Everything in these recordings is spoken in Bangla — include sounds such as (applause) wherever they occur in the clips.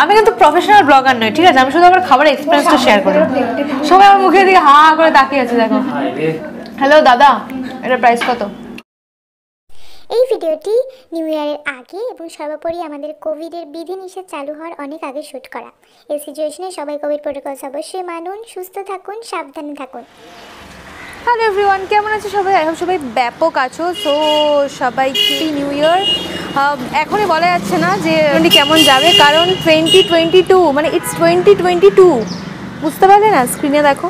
আমি কিন্তু প্রফেশনাল ব্লগার নই ঠিক আছে? আমি শুধু আমার খাবার এক্সপিরিয়েন্সটা শেয়ার করি। সবাই আমার মুখের দিকে হা হা করে তাকিয়ে আছে দেখো। হ্যালো দাদা এটার প্রাইস কত? এই ভিডিওটি নিউ ইয়ারের আগে এবং সর্বোপরি আমাদের কোভিডের বিধিনিষেধ চালু হওয়ার অনেক আগে শ্যুট করা। এই সিচুয়েশনে সবাই কোভিড প্রোটোকলস অবশ্যই মানুন সুস্থ থাকুন সাবধানে থাকুন। হ্যালো এভরিওয়ান কেমন আছো সবাই? এখন সবাই ব্যাপক আছো। সো সবাইকে নিউ ইয়ার? এখনই বলা যাচ্ছে না যে টোয়েন্টি কেমন যাবে, কারণ টোয়েন্টি টোয়েন্টি টু মানে ইটস টোয়েন্টি টোয়েন্টি টু বুঝতে পারলে না স্ক্রিনে দেখো।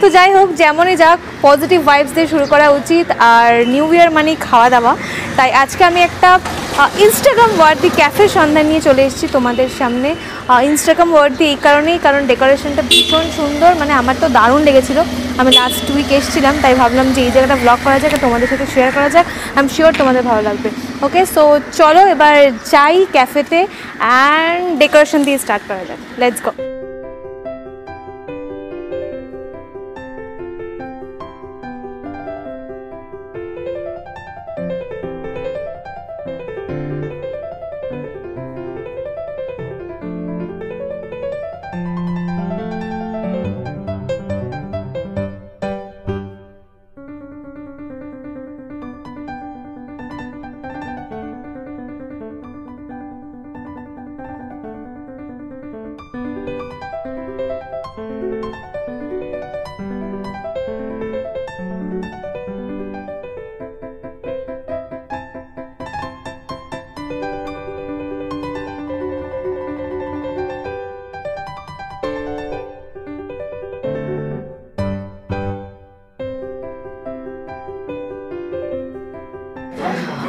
তো যাই হোক, যেমনই যাক পজিটিভ ভাইবস দিয়ে শুরু করা উচিত, আর নিউ ইয়ার মানেই খাওয়া দাওয়া। তাই আজকে আমি একটা ইনস্টাগ্রাম ওয়ার্ডি ক্যাফের সন্ধান নিয়ে চলে এসেছি তোমাদের সামনে। ইনস্টাগ্রাম ওয়ার্ডি এই কারণেই, কারণ ডেকোরেশনটা ভীষণ সুন্দর মানে আমার তো দারুণ লেগেছিলো। আমি লাস্ট উইক এসেছিলাম, তাই ভাবলাম যে এই জায়গাটা ব্লগ করা যাক তোমাদের সাথে শেয়ার করা যাক। আই এম শিওর তোমাদের ভালো লাগবে। ওকে সো চলো এবার যাই ক্যাফেতে অ্যান্ড ডেকোরেশন দিয়ে স্টার্ট করা যাক লেটস গো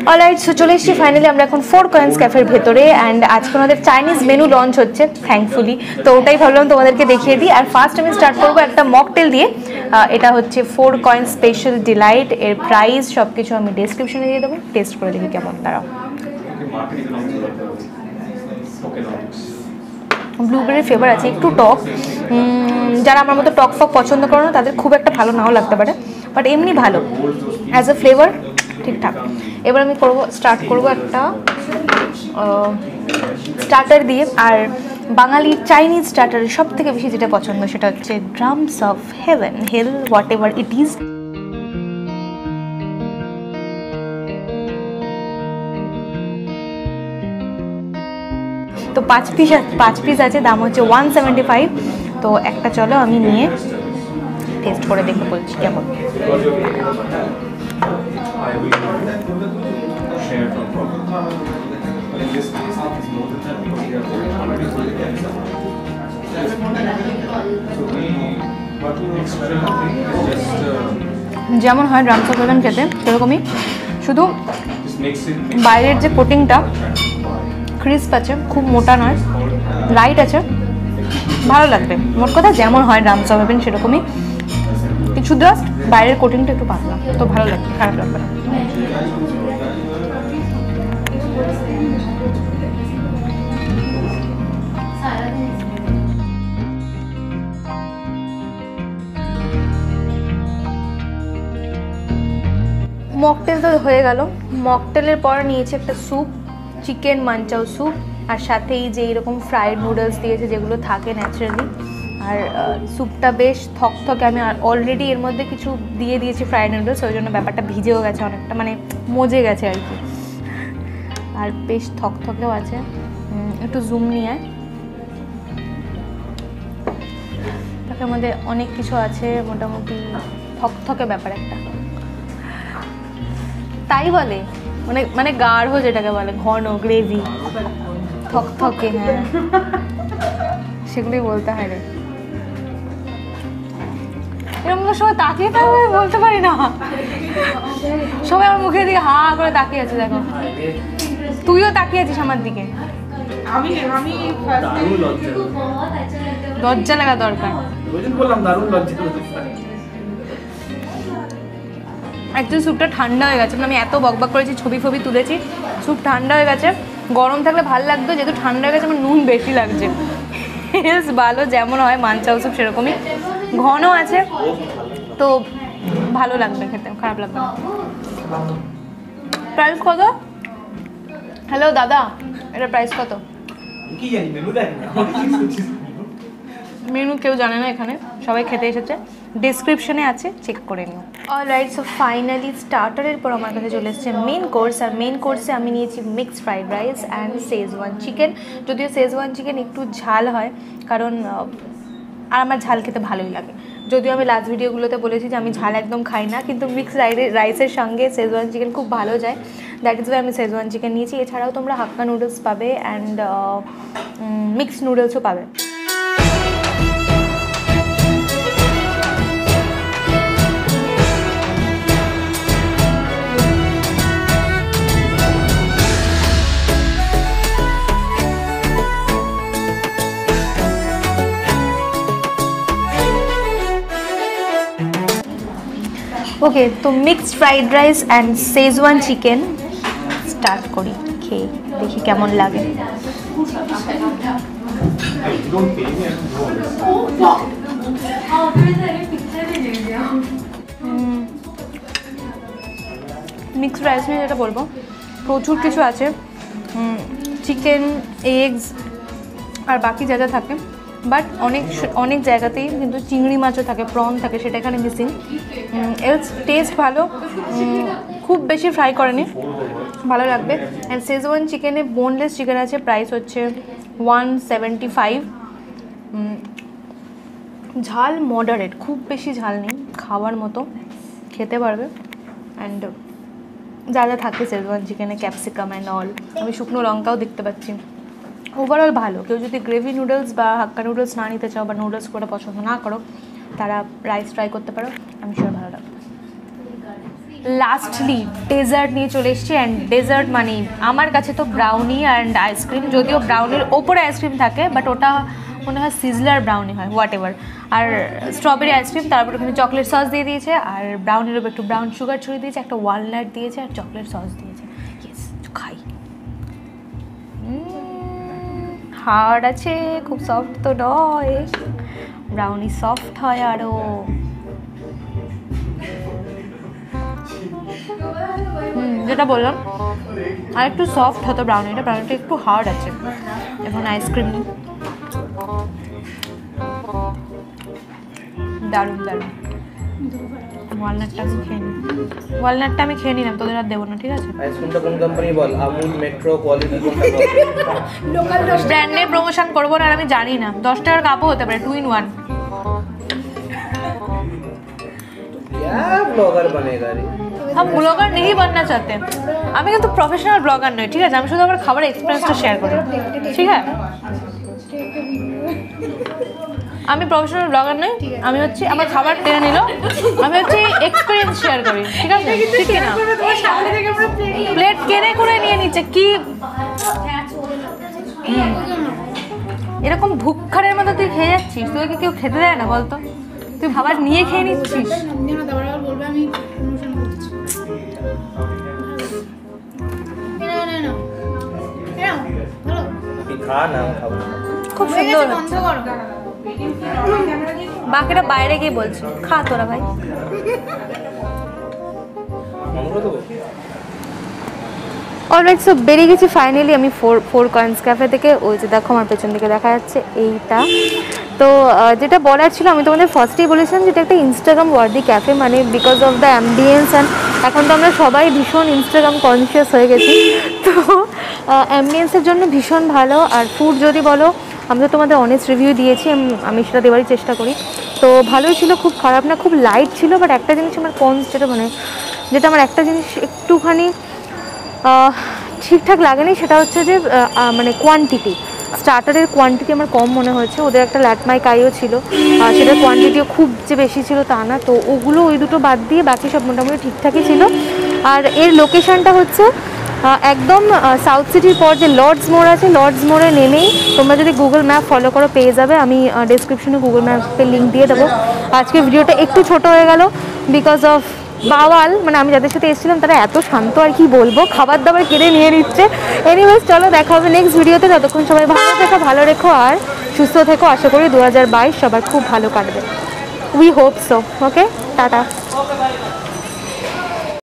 অলরাইট সো চলে এসেছি ফাইনালি আমরা এখন ফোর কয়েন্স ক্যাফের ভেতরে অ্যান্ড আজকে আমাদের চাইনিজ মেনু লঞ্চ হচ্ছে থ্যাঙ্কফুলি তো ওটাই ভাবলাম তোমাদেরকে দেখিয়ে দিই। আর ফার্স্ট আমি স্টার্ট করব একটা মকটেল দিয়ে। এটা হচ্ছে ফোর কয়েন স্পেশাল ডিলাইট এর প্রাইস সব কিছু আমি ডিসক্রিপশনে দিয়ে দেবো। টেস্ট করে দেখি কেমন তারাও ব্লুবেরির ফ্লেভার আছে, একটু টক। যারা আমার মতো টক ফক পছন্দ করে না, তাদের খুব একটা ভালো নাও লাগতে পারে। বাট এমনি ভালো। অ্যাজ এ ফ্লেভার ঠিকঠাক। এবার আমি করব স্টার্ট করব একটা স্টার্টার দিয়ে। আর বাঙালির চাইনিজ স্টার্টারের সব থেকে বেশি যেটা পছন্দ, সেটা হচ্ছে drums of heaven hell whatever it is তো পাঁচ পিস পাঁচ পিস আছে, দাম হচ্ছে ওয়ান সেভেন্টি ফাইভ তো একটা চলো আমি নিয়ে টেস্ট করে দেখে বলছি কেমন। I will share from problem. But in this case, it is more than that because we have already told it that. So we, what we extra thing is just, uh, যেমন হয় ড্রামস অফ হেভেন খেতে সেরকমই শুধু. বাইরের যে কোটিংটা ক্রিস্প আছে খুব মোটা নয় লাইট আছে ভালো লাগবে মোট কথা যেমন হয় ড্রামস অফ হেভেন সেরকমই কিছু জাস্ট বাইরের কোটিংটা একটু পাতলা, তো ভালো লাগবে খারাপ লাগবে না। মকটেল তো হয়ে গেল। মকটেলের পর নিয়েছে একটা স্যুপ চিকেন মাঞ্চাও স্যুপ আর সাথেই যে এরকম ফ্রাইড নুডলস দিয়েছে, যেগুলো থাকে ন্যাচারালি আর স্যুপটা বেশ থকথকে আমি অলরেডি এর মধ্যে কিছু দিয়ে দিয়েছি ফ্রাইড নুডলস ওই জন্য ব্যাপারটা ভিজেও গেছে অনেকটা মানে মজে গেছে আর কি। আর বেশ থকথকেও আছে। একটু জুম নিয়ে। তার মধ্যে অনেক কিছু আছে, মোটামুটি থকথকে ব্যাপার একটা। তাই বলে? মানে মানে গাঢ় যেটাকে বলে, ঘন গ্রেভি থকথকে হ্যাঁ। সেগুলোই বলতে হয় রে। এরকম সময় তাকিয়ে থাকবে আমি বলতে পারি না। সবাই আমার মুখের দিকে হা হা করে তাকিয়ে আছে দেখো। তুইও তাকিয়ে আছিস আমার দিকে। আমি আমি লজ্জা। লজ্জা লাগা দরকার। বললাম দারুণ লজ্জা অ্যাকচুয়ালি স্যুপটা ঠান্ডা হয়ে গেছে। মানে আমি এত বকবক করেছি ছবি ফবি তুলেছি স্যুপ ঠান্ডা হয়ে গেছে। গরম থাকলে ভালো লাগতো যেহেতু ঠান্ডা হয়ে গেছে আমার নুন বেশি লাগছে। বেশ ভালো যেমন হয় মানচাও স্যুপ সেরকমই। ঘন আছে। তো ভালো লাগবে খেতে খারাপ লাগবে না। প্রাইস কত? হ্যালো দাদা এটা প্রাইস কত? মেনু মেনু কেউ জানে না এখানে সবাই খেতে এসেছে। ডিসক্রিপশনে আছে চেক করে নিও। অল রাইট সো ফাইনালি স্টার্টারের পর আমার কাছে চলে এসেছে মেন কোর্স আর মেন কোর্সে আমি নিয়েছি mixed fried rice and Schezwan chicken যদিও শেজওয়ান চিকেন একটু ঝাল হয় কারণ আর আমার ঝাল খেতে ভালোই লাগে। যদিও আমি লাস্ট ভিডিওগুলোতে বলেছি যে আমি ঝাল একদম খাই না, কিন্তু মিক্স রাইসের সঙ্গে শেজওয়ান চিকেন খুব ভালো যায়। দ্যাট ইজ ওয়াই আমি শেজওয়ান চিকেন নিয়েছি। এছাড়াও তোমরা হাক্কা নুডলস পাবে অ্যান্ড মিক্সড নুডলসও পাবে। ওকে তো mixed fried rice and schezwan chicken start করি, খেয়ে দেখি কেমন লাগে. মিক্সড রাইস নিয়ে যেটা বলব, প্রচুর কিছু আছে। চিকেন এগস আর বাকি যা যা থাকে। বাট অনেক অনেক জায়গাতেই কিন্তু চিংড়ি মাছও থাকে, প্রন থাকে, সেটা এখানে মিসিং এলস টেস্ট ভালো খুব বেশি ফ্রাই করেনি, ভালো লাগবে। অ্যান্ড শেজওয়ান চিকেনে বোনলেস চিকেন আছে প্রাইস হচ্ছে ওয়ান সেভেন্টি ফাইভ ঝাল মডারেট খুব বেশি ঝাল নেই, খাওয়ার মতো, খেতে পারবে। অ্যান্ড যা যা থাকে শেজওয়ান চিকেনে ক্যাপসিকাম অ্যান্ড অল আমি শুকনো লঙ্কাও দেখতে পাচ্ছি। ওভারঅল ভালো। কেউ যদি গ্রেভি নুডলস বা হাক্কা নুডলস না নিতে চাও বা নুডলস করে পছন্দ না করো, তারা রাইস ট্রাই করতে পারো। আমি শিওর ভালো লাগবে লাস্টলি ডেজার্ট নিয়ে চলে এসেছি অ্যান্ড ডেজার্ট মানে আমার কাছে তো ব্রাউনি অ্যান্ড আইসক্রিম যদিও ব্রাউনির ওপরে আইসক্রিম থাকে বাট ওটা মনে হয় সিজলার ব্রাউনি হয় হোয়াট এভার আর স্ট্রবেরি আইসক্রিম তারপর ওখানে চকলেট সস দিয়ে দিয়েছে, আর ব্রাউনির উপর একটু ব্রাউন সুগার ছড়িয়ে দিয়েছে, একটা ওয়ালনাট দিয়েছে, আর চকলেট সস দিয়েছে। খাই। হার্ড আছে, খুব সফট তো নয়। ব্রাউনি সফট হয় আরও হুম, যেটা বললাম। আর একটু সফট হতো ব্রাউনিটা ব্রাউনিটা একটু হার্ড আছে। এখন আইসক্রিম দারুণ দারুণ। ওয়ালনাটটা আমি খেয়ে নিই ওয়ালনাটটা আমি খেয়ে নিলাম তোদের আর দেবো না ঠিক আছে আইসক্রিমটা কোন কোম্পানি বল আমুল মেট্রো কোয়ালিটি কোনটা বল ব্র্যান্ডের প্রমোশন করবো না আর আমি জানি না দশ টাকার কাপও হতে পারে টু ইন ওয়ান क्या ब्लॉगर बनेगा रे हम ব্লগার नहीं बनना चाहते আমি কিন্তু প্রফেশনাল ব্লগার নই ঠিক আছে আমি শুধু আমার খাবারের এক্সপিরিয়েন্সটা শেয়ার করি ঠিক আছে (laughs) আমি প্রফেশনাল ব্লগার নই আমি হচ্ছে আমার খাবার টেনে নিল আমি হচ্ছে এক্সপিরিয়েন্স শেয়ার করি ঠিক আছে ঠিক না প্লেট কেনে করে নিয়ে নিচ্ছে কি এরকম ভুক্ষারের মতো তুই খেয়ে যাচ্ছিস তোকে কেউ খেতে দেয় না বলতো তুই খাবার নিয়ে খেয়ে নিচ্ছিস খাব হয়ে সুন্দর বাকিটা বাইরে গিয়ে বলছি। খা তোরা ভাই। অলরাইট সো বেরিয়ে গেছি ফাইনালি আমি ফোর ফোর কয়েন্স ক্যাফে থেকে। ওই যে দেখো আমার পেছন দিকে দেখা যাচ্ছে এইটা। তো যেটা বলার ছিল, আমি তোমাদের ফার্স্টেই বলেছিলাম যেটা একটা ইনস্টাগ্রাম ওয়ার্দি ক্যাফে মানে because of the ambience and এখন তো আমরা সবাই ভীষণ ইনস্টাগ্রাম কনসিয়াস হয়ে গেছি। তো অ্যাম্বিয়েন্সের জন্য ভীষণ ভালো। আর ফুড যদি বলো আমি তো তোমাদের অনেস্ট রিভিউ দিয়েছি আমি সেটা দেওয়ারই চেষ্টা করি। তো ভালোই ছিল, খুব খারাপ না, খুব লাইট ছিল বাট একটা জিনিস আমার কনস যেটা মানে যেটা আমার একটা জিনিস একটুখানি ঠিকঠাক লাগেনি, সেটা হচ্ছে যে মানে কোয়ান্টিটি স্টার্টারের কোয়ান্টিটি আমার কম মনে হয়েছে, ওদের একটা ল্যাটমাই কাইও ছিল আর সেটার কোয়ান্টিটিও খুব যে বেশি ছিল তা না, তো ওগুলো ওই দুটো বাদ দিয়ে বাকি সব মোটামুটি ঠিকঠাকই ছিল। আর এর লোকেশানটা হচ্ছে একদম সাউথ সিটির পর যে লর্ডস মোড় আছে লর্ডস মোড়ে নেমেই তোমরা যদি গুগল ম্যাপ ফলো করো, পেয়ে যাবে। আমি ডিসক্রিপশনে গুগল ম্যাপের লিঙ্ক দিয়ে দেবো। আজকে ভিডিওটা একটু ছোট হয়ে গেল বিকজ অফ বাওয়াল। মানে আমি যাদের সাথে এসেছিলাম, তারা এত শান্ত আর কি বলব খাবার দাবার কেড়ে নিয়ে নিচ্ছে। এনিওয়েজ চলো দেখা হবে নেক্সট ভিডিওতে ততক্ষণ সবাই ভালো থেকো, ভালো রেখো আর সুস্থ থেকো। আশা করি দু সবার খুব ভালো কাটবে। We hope so okay tata